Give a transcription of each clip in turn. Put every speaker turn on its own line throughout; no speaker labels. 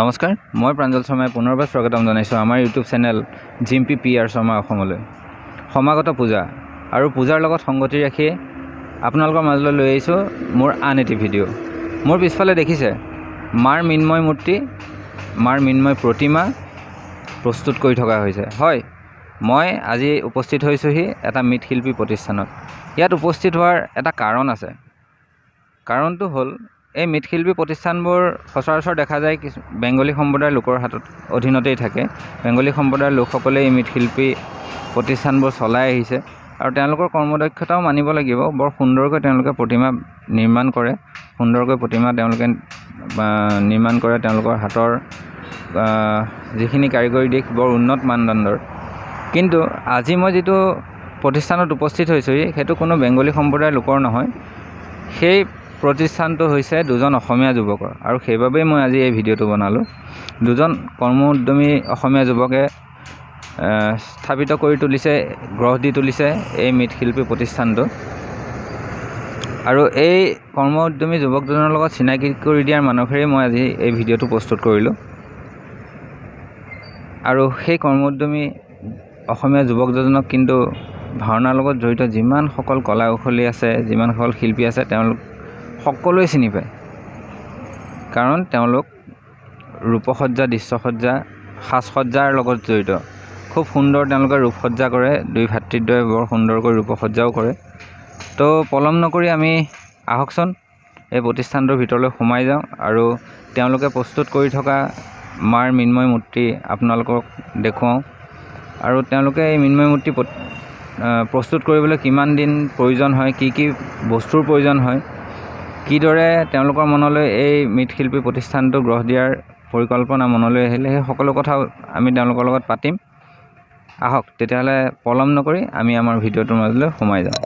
নমস্কাৰ মই প্ৰাঞ্জল শৰ্মাই পুনৰবাৰ স্বাগতম জনাইছোঁ আমাৰ YouTube channel Jimpi P R Sharma অসমলৈ। সমাগত পূজা আৰু পূজাৰ লগত সংগতি ৰাখি আপোনালোকৰ মাজলৈ লৈ আহিছোঁ মোৰ আন এটি ভিডিঅ' মোৰ পিছফালে দেখিছে মাৰ মৃন্ময় মূৰ্তি মাৰ মৃন্ময় প্ৰতিমা প্ৰস্তুত কৰি থকা হৈছে। হয় মই আজি উপস্থিত হৈছোঁহি এটা মৃৎশিল্পী প্ৰতিষ্ঠানত। ইয়াত উপস্থিত হোৱাৰ এটা কাৰণ আছে। কাৰণটো হ'ল এই মৃৎশিল্পী প্ৰতিষ্ঠানবোৰ সচৰাচৰ দেখা যায় কিছু বেংগলী সম্প্ৰদায়ৰ লোকৰ হাতত অধীনতেই থাকে। বেংগলী সম্প্ৰদায়ৰ লোকসকলে এই মৃৎশিল্পী প্ৰতিষ্ঠানবোৰ চলাই আহিছে আৰু তেওঁলোকৰ কৰ্মদক্ষতাও মানিব লাগিব। বৰ সুন্দৰকৈ তেওঁলোকে প্ৰতিমা নিৰ্মাণ কৰে। সুন্দৰকৈ প্ৰতিমা তেওঁলোকে নিৰ্মাণ কৰে তেওঁলোকৰ হাতৰ যিখিনি কাৰিকৰী দিশ বৰ উন্নত মানদণ্ডৰ। কিন্তু আজি মই যিটো প্ৰতিষ্ঠানত উপস্থিত হৈছোঁহি সেইটো কোনো বেংগলী সম্প্ৰদায়ৰ লোকৰ নহয়। সেই প্ৰতিষ্ঠানটো হৈছে দুজন অসমীয়া যুৱকৰ। আৰু সেইবাবেই মই আজি এই ভিডিঅ'টো বনালোঁ। দুজন কৰ্ম উদ্যমী অসমীয়া যুৱকে স্থাপিত কৰি তুলিছে গঢ় দি তুলিছে এই মৃৎশিল্পী প্ৰতিষ্ঠানটো। আৰু এই কৰ্ম উদ্যমী যুৱক দুজনৰ লগত চিনাকি কৰি দিয়াৰ মানসেৰে মই আজি এই ভিডিঅ'টো প্ৰস্তুত কৰিলোঁ। আৰু সেই কৰ্ম উদ্যমী অসমীয়া যুৱক দুজনক কিন্তু ভাওনাৰ লগত জড়িত যিমানসকল কলা কৌশলী আছে যিমানসকল শিল্পী আছে তেওঁলোক সকলোৱে চিনি পায়। কাৰণ তেওঁলোক ৰূপসজ্জা দৃশ্যসজ্জা সাজসজ্জাৰ লগত জড়িত। খুব সুন্দৰ তেওঁলোকে ৰূপসজ্জা কৰে দুই ভাতৃদ্বয়ে বৰ সুন্দৰকৈ ৰূপসজ্জাও কৰে। তো পলম নকৰি আমি আহকচোন এই প্ৰতিষ্ঠানটোৰ ভিতৰলৈ সোমাই যাওঁ আৰু তেওঁলোকে প্ৰস্তুত কৰি থকা মাৰ মৃন্ময় মূৰ্তি আপোনালোকক দেখুৱাওঁ। আৰু তেওঁলোকে এই মৃন্ময় মূৰ্তি প্ৰস্তুত কৰিবলৈ কিমান দিন প্ৰয়োজন হয় কি কি বস্তুৰ প্ৰয়োজন হয় কিদৰে তেওঁলোকৰ মনলৈ এই মৃৎশিল্পী প্ৰতিষ্ঠানটো গঢ় দিয়াৰ পৰিকল্পনা মনলৈ আহিলে সেই সকলো কথা আমি তেওঁলোকৰ লগত পাতিম। আহক তেতিয়াহ'লে পলম নকৰি আমি আমাৰ ভিডিঅ'টোৰ মাজলৈ সোমাই যাওঁ।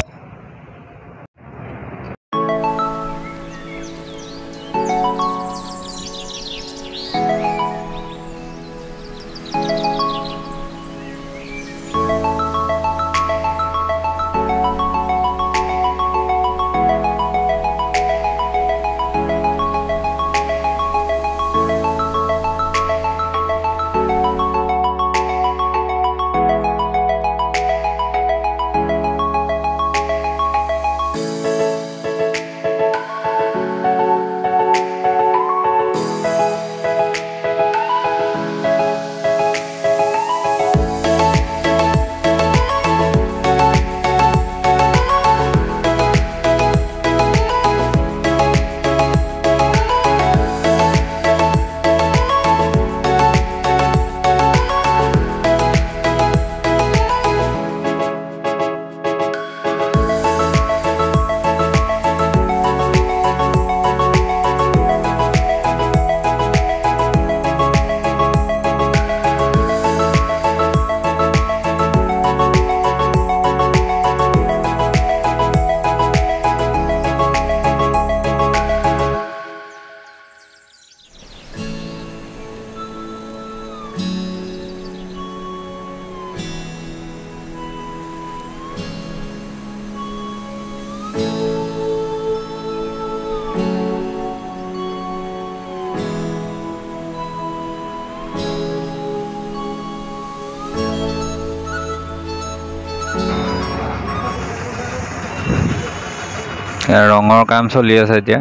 ৰঙৰ কাম চলি আছে এতিয়া।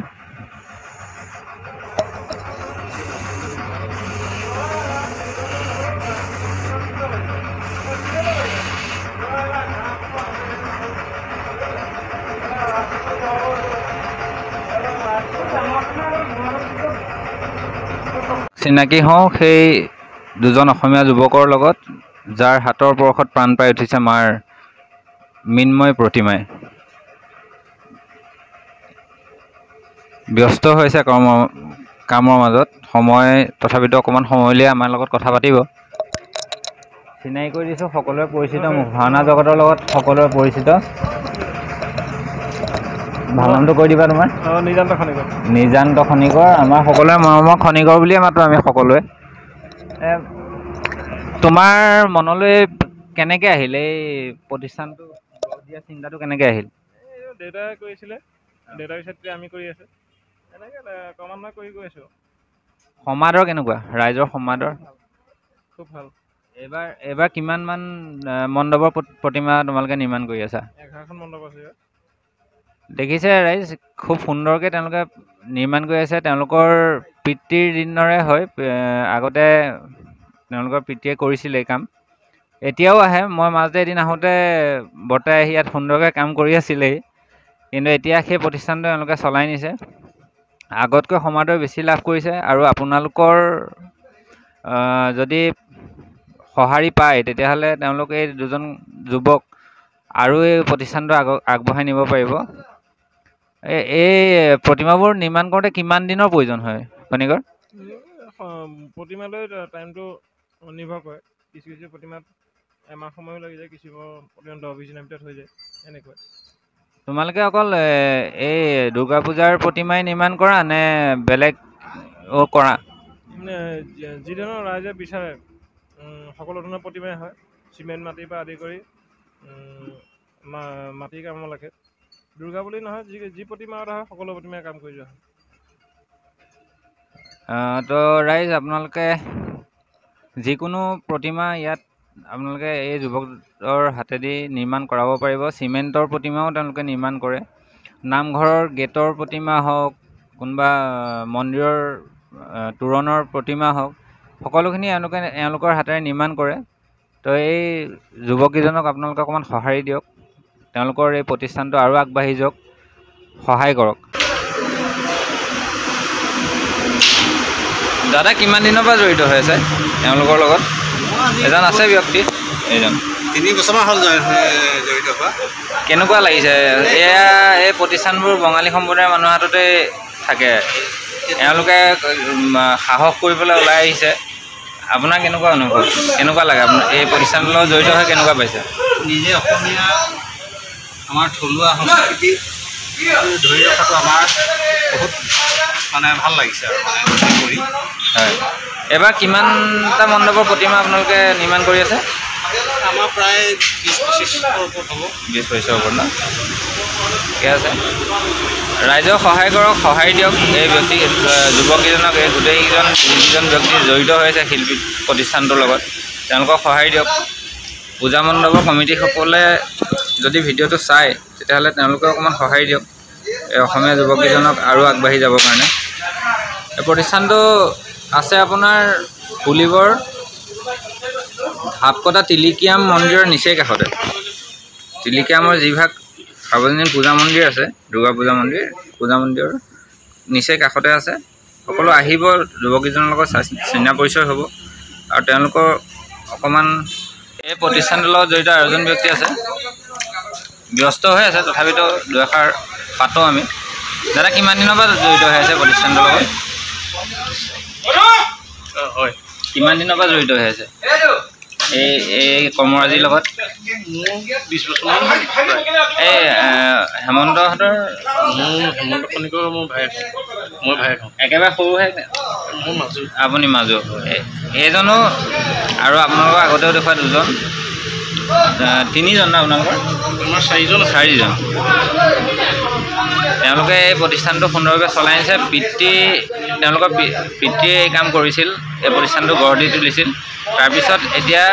চিনাকি হওঁ সেই দুজন অসমীয়া যুৱকৰ লগত যাৰ হাতৰ পৰশত প্ৰাণ পাই উঠিছে মাৰ মৃন্ময় প্ৰতিমাই। ব্যস্ত হৈছে কৰ্ম কামৰ মাজত। সময় তথাপিতো অকণমান সময় উলিয়াই আমাৰ লগত কথা পাতিব। চিনাকি কৰি দিছোঁ সকলোৱে পৰিচিত মুখ ভাওনা জগতৰ লগত সকলোৱে পৰিচিত। ভাল নামটো কৈ দিবা তোমাৰ?
নিজান্ত খনিকৰ।
নিজান্ত খনিকৰ আমাৰ সকলোৱে মৰমৰ খনিকৰ বুলিয়ে মাতো আমি সকলোৱে। তোমাৰ মনলৈ কেনেকৈ আহিল? এই প্ৰতিষ্ঠানটো দিয়া চিন্তাটো কেনেকৈ আহিল?
দেউতাই কৰিছিলে। দেউতাৰ পিছত আমি কৰি আছোঁ। এনেকৈ ক্ৰমান্বয়ে কৰি গৈ আছোঁ।
সমাদৰ কেনেকুৱা? ৰাইজৰ সমাদৰ?
খুব ভাল।
এইবাৰ এইবাৰ কিমানমান মণ্ডপৰ প্ৰত- প্ৰতিমা তোমালোকে নিৰ্মাণ কৰি আছা?
এঘাৰখন মণ্ডপ আছে
দেখিছে ৰাইজ খুব সুন্দৰকৈ তেওঁলোকে নিৰ্মাণ কৰি আছে। তেওঁলোকৰ পিতৃৰ দিনৰে হয় আগতে তেওঁলোকৰ পিতৃয়ে কৰিছিলে এই কাম। এতিয়াও আহে। মই মাজতে এদিন আহোঁতে বৰ্তাই আহি ইয়াত সুন্দৰকৈ কাম কৰি আছিলেই। কিন্তু এতিয়া সেই প্ৰতিষ্ঠানটো তেওঁলোকে চলাই নিছে। আগতকৈ সমাদৰ বেছি লাভ কৰিছে আৰু আপোনালোকৰ যদি সঁহাৰি পায় তেতিয়াহ'লে তেওঁলোক এই দুজন যুৱক আৰু এই প্ৰতিষ্ঠানটো আগ আগবঢ়াই নিব পাৰিব। এই এই প্ৰতিমাবোৰ নিৰ্মাণ কৰোঁতে কিমান দিনৰ প্ৰয়োজন হয় খনিকৰ
প্ৰতিমালৈ টাইমটো নিৰ্ভৰ কৰে। কিছু কিছু প্ৰতিমাত এমাহ সময়ো লাগি যায় কিছু প্ৰতিমাত দহ বিছ দিনৰ ভিতৰত হৈ যায় এনেকুৱা।
তোমালোকে অকল এই দুৰ্গা পূজাৰ প্ৰতিমাই নিৰ্মাণ কৰা নে বেলেগো কৰা?
মানে যি- যি ধৰণৰ ৰাইজে বিচাৰে সকলো ধৰণৰ প্ৰতিমাই হয় চিমেণ্ট মাটিৰ পৰা আদি কৰি মাটিৰ কামলৈকে। দুৰ্গা বুলি নহয় যি যি প্ৰতিমা অৰ্ডাৰ হয় সকলো প্ৰতিমাই কাম কৰি যোৱা হয়।
তো ৰাইজ আপোনালোকে যিকোনো প্ৰতিমা ইয়াত আপোনালোকে এই যুৱকৰ হাতেদি নিৰ্মাণ কৰাব পাৰিব। চিমেণ্টৰ প্ৰতিমাও তেওঁলোকে নিৰ্মাণ কৰে। নামঘৰৰ গেটৰ প্ৰতিমা হওক কোনোবা মন্দিৰৰ তোৰণৰ প্ৰতিমা হওক সকলোখিনি এওঁলোকে এওঁলোকৰ হাতেৰে নিৰ্মাণ কৰে। তো এই যুৱককেইজনক আপোনালোকে অকণমান সঁহাৰি দিয়ক। তেওঁলোকৰ এই প্ৰতিষ্ঠানটো আৰু আগবাঢ়ি যাওক। সহায় কৰক। দাদা কিমান দিনৰ পৰা জড়িত হৈ আছে তেওঁলোকৰ লগত? এজন আছে ব্যক্তি। এইজন
তিনি বছৰমান হ'ল জড়িত হোৱা।
কেনেকুৱা লাগিছে? এয়া এই প্ৰতিষ্ঠানবোৰ বঙালী সম্প্ৰদায়ৰ মানুহৰ হাততে থাকে। এওঁলোকে সাহস কৰিবলৈ ওলাই আহিছে। আপোনাৰ কেনেকুৱা অনুভৱ? কেনেকুৱা লাগে? আপোনাৰ এই প্ৰতিষ্ঠানৰ লগত জড়িত হৈ কেনেকুৱা পাইছে?
নিজে অসমীয়া আমাৰ থলুৱা সংস্কৃতি ধৰি ৰখাটো আমাৰ বহুত মানে ভাল লাগিছে আৰু মানে কৰি।
হয়। এইবাৰ কিমানটা মণ্ডপৰ প্ৰতিমা আপোনালোকে নিৰ্মাণ কৰি আছে?
আমাৰ প্ৰায় বিছ পঁচিছৰ ওপৰত হ'ব।
বিছ পঁচিছৰ ওপৰত ন? ঠিকে আছে। ৰাইজক সহায় কৰক সহায় দিয়ক। এই ব্যক্তি আহ, যুৱককেইজনক এই গোটেইকেইজন যিকেইজন ব্যক্তি জড়িত হৈ আছে শিল্পী প্ৰতিষ্ঠানটোৰ লগত। তেওঁলোকক সহায় দিয়ক। পূজা মণ্ডপৰ কমিটিসকলে যদি ভিডিঅ'টো চায় তেতিয়াহ'লে তেওঁলোকে অকণমান সহায় দিয়ক। এই অসমীয়া যুৱককেইজনক আৰু আগবাঢ়ি যাবৰ কাৰণে। এই প্ৰতিষ্ঠানটো আছে আপোনাৰ পুলিবৰ ঢাপকটা তিলিকিয়াম মন্দিৰৰ নিচেই কাষতে। তিলিকিয়ামৰ যিভাগ সাৰ্বজনীন পূজা মন্দিৰ আছে দুৰ্গা পূজা মন্দিৰ পূজা মন্দিৰৰ নিচেই কাষতে আছে। সকলো আহিব যুৱককেইজনৰ লগত চিনা পৰিচয় হ'ব। আৰু তেওঁলোকৰ অকণমান এই প্ৰতিষ্ঠানটোৰ লগত জড়িত আৰু ব্যক্তি আছে। ব্যস্ত হৈ আছে তথাপিতো দুএষাৰ পাতোঁ আমি। দাদা কিমান দিনৰ পৰা জড়িত হৈ আছে প্ৰতিষ্ঠানটোৰ লগত?
হয়।
কিমান দিনৰ পৰা জড়িত হৈ আছে? এই এই কৰ্মৰাজিৰ লগত?
মোৰ বিছ বছৰমান।
এই হেমন্তহঁতৰ
মোৰ হেমন্ত খনিকৰ মোৰ ভায়েক মই ভায়েক
একেবাৰে সৰুহে?
মোৰ মাজু।
আপুনি মাজু। এইজনো আৰু আপোনালোকৰ আগতেও দেখুওৱা দুজন। তিনিজন ন আপোনালোকৰ?
আমাৰ চাৰিজন
চাৰিজন। তেওঁলোকে এই প্ৰতিষ্ঠানটো সুন্দৰভাৱে চলাই নিছে পিতৃ তেওঁলোকৰ পিতৃয়ে এই কাম কৰিছিল এই প্ৰতিষ্ঠানটো গঢ় দি তুলিছিল। তাৰপিছত এতিয়া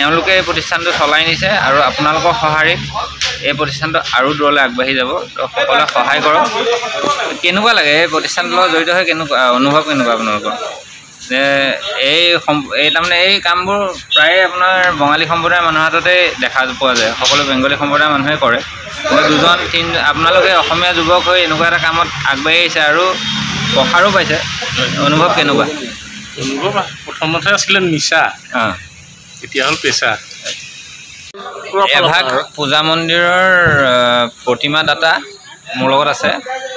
এওঁলোকে এই প্ৰতিষ্ঠানটো চলাই নিছে আৰু আপোনালোকৰ সঁহাৰিত এই প্ৰতিষ্ঠানটো আৰু দূৰলৈ আগবাঢ়ি যাব। তো সকলোৱে সহায় কৰক। কেনেকুৱা লাগে? এই প্ৰতিষ্ঠানটোৰ লগত জড়িত হৈ কেনেকুৱা অনুভৱ কেনেকুৱা আপোনালোকৰ? যে এই এই তাৰমানে এই কামবোৰ প্ৰায়ে আপোনাৰ বঙালী সম্প্ৰদায়ৰ মানুহৰ হাততে দেখা পোৱা যায়। সকলো বেংগলী সম্প্ৰদায়ৰ মানুহে কৰে। দুজন তিন আপোনালোকে অসমীয়া যুৱক হৈ এনেকুৱা এটা কামত আগবাঢ়ি আহিছে আৰু প্ৰসাৰো পাইছে। অনুভৱ কেনেকুৱা?
অনুভৱ প্ৰথমতে আছিলে নিচা। এতিয়া হ'ল পেচা
এভাগ পূজা মন্দিৰৰ প্ৰতিমা দাতা মোৰ লগত আছে।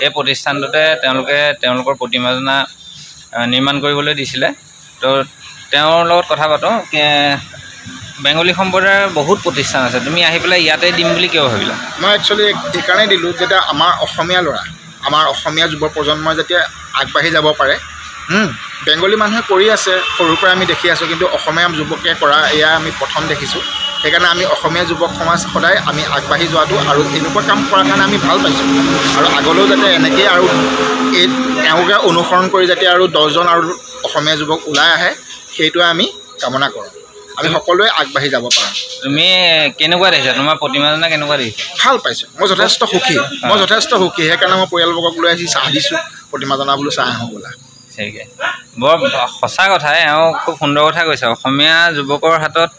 এই প্ৰতিষ্ঠানটোতে তেওঁলোকে তেওঁলোকৰ প্ৰতিমাজনা নিৰ্মাণ কৰিবলৈ দিছিলে। তো তেওঁৰ লগত কথা পাতোঁ। কে- বেংগলী সম্প্ৰদায়ৰ বহুত প্ৰতিষ্ঠান আছে। তুমি আহি পেলাই ইয়াতে দিম বুলি কিয় ভাবিলা?
মই একচুৱেলি এইকাৰণেই দিলোঁ যেতিয়া আমাৰ অসমীয়া ল'ৰা আমাৰ অসমীয়া যুৱ প্ৰজন্মই যাতে আগবাঢ়ি যাব পাৰে বেংগলী মানুহে কৰি আছে সৰুৰ পৰা আমি দেখি আছোঁ কিন্তু অসমীয়া যুৱকে কৰা এয়া আমি প্ৰথম দেখিছোঁ। সেইকাৰণে আমি অসমীয়া যুৱক সমাজ সদায় আমি আগবাঢ়ি যোৱাটো আৰু এনেকুৱা কাম কৰাৰ কাৰণে আমি ভাল পাইছোঁ। আৰু আগলৈও যাতে এনেকেই আৰু এই তেওঁকে অনুসৰণ কৰি যাতে আৰু দহজন আৰু অসমীয়া যুৱক ওলাই আহে সেইটোৱে আমি কামনা কৰোঁ। আমি সকলোৱে আগবাঢ়ি যাব পাৰোঁ।
তুমি কেনেকুৱা দেখিছা? তোমাৰ প্ৰতিমাজনা কেনেকুৱা দেখিছা?
ভাল পাইছোঁ। মই যথেষ্ট সুখী। মই যথেষ্ট সুখী। সেইকাৰণে মই পৰিয়ালবৰ্গক লৈ আহি চাহ দিছোঁ। প্ৰতিমা জনা বোলো চাহ আহোঁ বোলা।
ঠিকে। বৰ সঁচা কথাই এওঁ খুব সুন্দৰ কথা কৈছে। অসমীয়া যুৱকৰ হাতত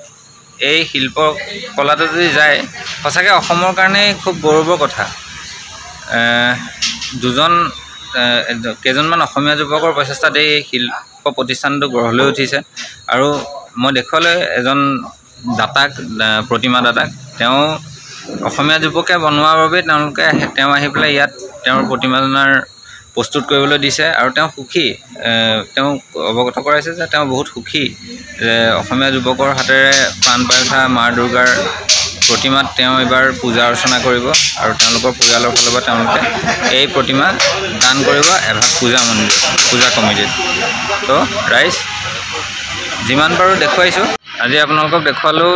এই শিল্প কলাটো যদি যায় সঁচাকৈ অসমৰ কাৰণে খুব গৌৰৱৰ কথা। দুজন কেইজনমান অসমীয়া যুৱকৰ প্ৰচেষ্টাত এই শিল্প প্ৰতিষ্ঠানটো গঢ় লৈ উঠিছে। আৰু মই দেখুৱালৈ এজন দাতাক প্ৰতিমা দাতাক তেওঁ অসমীয়া যুৱকে বনোৱাৰ বাবে তেওঁলোকে তেওঁ আহি পেলাই ইয়াত তেওঁৰ প্ৰতিমাজনাৰ প্ৰস্তুত কৰিবলৈ দিছে আৰু তেওঁ সুখী তেওঁ অৱগত কৰাইছে যে তেওঁ বহুত সুখী যে অসমীয়া যুৱকৰ হাতেৰে প্ৰাণ পাই উঠা মা দুৰ্গাৰ প্ৰতিমাত তেওঁ এইবাৰ পূজা অৰ্চনা কৰিব আৰু তেওঁলোকৰ পৰিয়ালৰ ফালৰ পৰা তেওঁলোকে এই প্ৰতিমা দান কৰিব এভাগ পূজা মন্দিৰ পূজা কমিটিত। তো ৰাইজ যিমান পাৰোঁ দেখুৱাইছোঁ। আজি আপোনালোকক দেখুৱালোঁ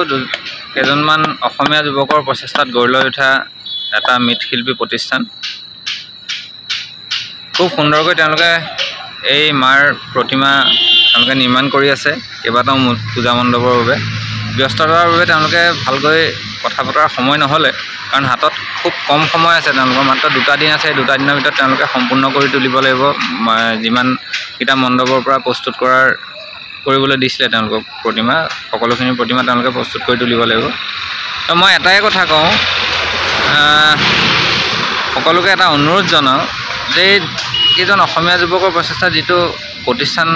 কেইজনমান অসমীয়া যুৱকৰ প্ৰচেষ্টাত গঢ় লৈ উঠা এটা মৃৎশিল্পী প্ৰতিষ্ঠান। খুব সুন্দৰকৈ তেওঁলোকে এই মাৰ প্ৰতিমা তেওঁলোকে নিৰ্মাণ কৰি আছে কেইবাটাও পূজা মণ্ডপৰ বাবে। ব্যস্ততাৰ বাবে তেওঁলোকে ভালকৈ কথা পতাৰ সময় নহ'লে কাৰণ হাতত খুব কম সময় আছে তেওঁলোকৰ মাত্ৰ দুটা দিন আছে দুটা দিনৰ ভিতৰত তেওঁলোকে সম্পূৰ্ণ কৰি তুলিব লাগিব যিমানকেইটা মণ্ডপৰ পৰা প্ৰস্তুত কৰাৰ কৰিবলৈ দিছিলে তেওঁলোকক প্ৰতিমা সকলোখিনি প্ৰতিমা তেওঁলোকে প্ৰস্তুত কৰি তুলিব লাগিব। তো মই এটাই কথা কওঁ সকলোকে এটা অনুৰোধ জনাওঁ যে এই কেইজন অসমীয়া যুৱকৰ প্ৰচেষ্টাত যিটো প্ৰতিষ্ঠান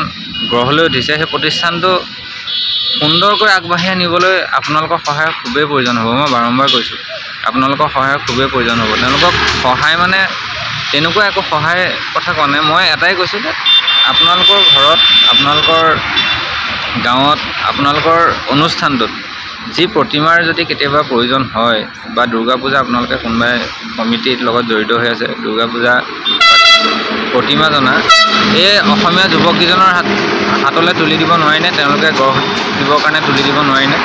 গঢ় লৈ উঠিছে সেই প্ৰতিষ্ঠানটো সুন্দৰকৈ আগবাঢ়ি আনিবলৈ আপোনালোকৰ সহায়ৰ খুবেই প্ৰয়োজন হ'ব। মই বাৰম্বাৰ কৈছোঁ আপোনালোকৰ সহায়ৰ খুবেই প্ৰয়োজন হ'ব। তেওঁলোকক সহায় মানে তেনেকুৱা একো সহায় কথা কোৱা নাই। মই এটাই কৈছোঁ যে আপোনালোকৰ ঘৰত আপোনালোকৰ গাঁৱত আপোনালোকৰ অনুষ্ঠানটোত যি প্ৰতিমাৰ যদি কেতিয়াবা প্ৰয়োজন হয় বা দুৰ্গা পূজা আপোনালোকে কোনোবাই কমিটিৰ লগত জড়িত হৈ আছে দুৰ্গা পূজা প্ৰতিমা জনা এই অসমীয়া যুৱককেইজনৰ হাত হাতলৈ তুলি দিব নোৱাৰিনে? তেওঁলোকে গঢ় দিবৰ কাৰণে তুলি দিব নোৱাৰিনে?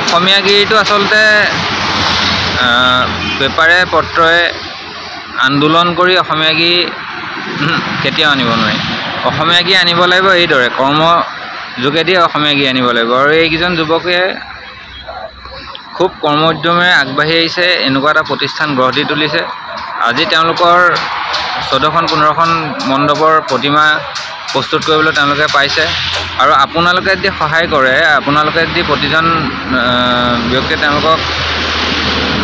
অসমীয়াগিৰিটো আচলতে আহ, পেপাৰে পত্ৰই আন্দোলন কৰি অসমীয়াগিৰি উহু, কেতিয়াও আনিব নোৱাৰি। অসমীয়াগিৰি আনিব লাগিব এইদৰে কৰ্ম যোগেদি অসমীয়াগিৰি আনিব লাগিব। আৰু এইকেইজন যুৱকে খুব কৰ্ম উদ্যমেৰে আগবাঢ়ি আহিছে এনেকুৱা এটা প্ৰতিষ্ঠান গঢ় দি তুলিছে। আজি তেওঁলোকৰ চৈধ্যখন পোন্ধৰখন মণ্ডপৰ প্ৰতিমা প্ৰস্তুত কৰিবলৈ তেওঁলোকে পাইছে। আৰু আপোনালোকে যদি সহায় কৰে আপোনালোকে যদি প্ৰতিজন ব্যক্তিয়ে তেওঁলোকক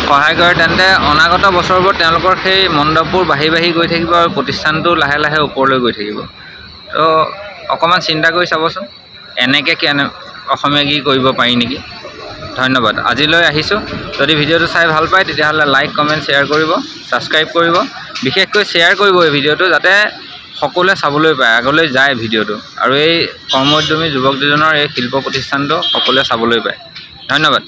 সহায় কৰে তেন্তে অনাগত বছৰবোৰত তেওঁলোকৰ সেই মণ্ডপবোৰ বাঢ়ি বাঢ়ি গৈ থাকিব আৰু প্ৰতিষ্ঠানটো লাহে লাহে ওপৰলৈ গৈ থাকিব। তো অকণমান চিন্তা কৰি চাবচোন এনেকৈ কেনে অসমীয়া গীত কৰিব পাৰি নেকি? ধন্যবাদ। আজিলৈ আহিছোঁ। যদি ভিডিঅ'টো চাই ভাল পায় তেতিয়াহ'লে লাইক কমেণ্ট শ্বেয়াৰ কৰিব ছাবস্ক্ৰাইব কৰিব। বিশেষকৈ শ্বেয়াৰ কৰিব এই ভিডিঅ'টো যাতে সকলোৱে চাবলৈ পায় আগলৈ যায় ভিডিঅ'টো। আৰু এই কৰ্ম উদ্যমী যুৱক দুজনৰ এই শিল্প প্ৰতিষ্ঠানটো সকলোৱে চাবলৈ পায়। ধন্যবাদ।